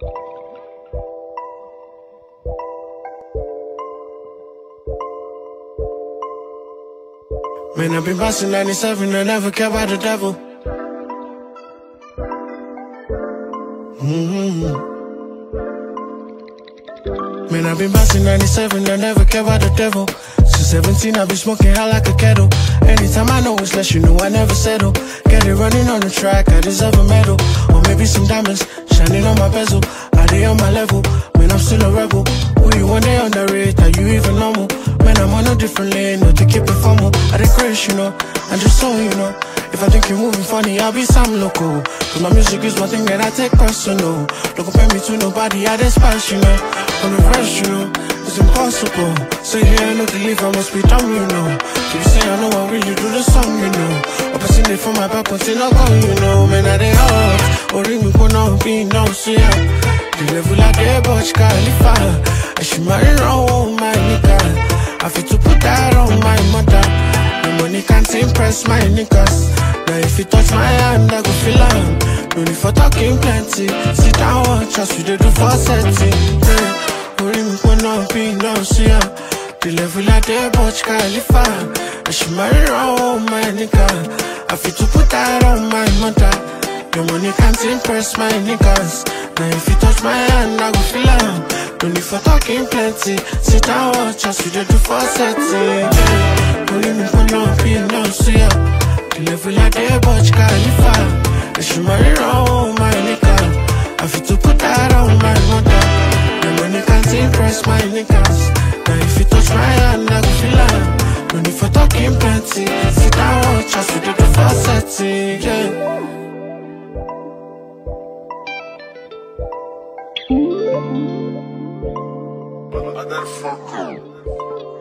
Man, I've been busting 97, I never care about the devil. Mm-hmm. Man, I've been busting 97, I never care about the devil. Since 17, I've been smoking hot like a kettle. Anytime I know it's less, you know I never settle. Get it running on the track, I deserve a medal. Or maybe some diamonds bezel. Are they on my level? When I'm still a rebel. Who you one day underrate? Are you even normal? Man, I'm on a different lane, not to keep it formal. I crash, you know, I'm just so you know. If I think you're moving funny, I'll be some local. Cause my music is one thing that I take personal. Don't compare me to nobody, I despise, you know. The rush, you know, it's impossible. Say here, no believe I must be dumb, you know. If you say I know I really do the song, you know. Opposite it from my back, but still not gone, you know. Man, I they hard. Be. The level I get, Burj Khalifa. I should marry wrong, my nigga. I feel to put that on my mother. No money can't impress my niggas. Now if you touch my hand, I go feel am. No need for talking plenty. Sit down, watch us, we dey do for setting. Kò náà bí náà sí à. The level I dey Burj Khalifa. I should marry all my nigga. I feel to put Money can't impress my niggas. Now if you touch my hand, I go feel. No need for talking plenty. Sit down, watch us, we do for setting. Only me for no be no see. The level I dey Burj Khalifa. I should marry all my nigga. I feel to put that on my mother. Money can't impress my niggas. Now if you touch my hand, I go feel. No need for talking plenty. Sit down, watch us, we do for setting. Yeah. Motherfucker.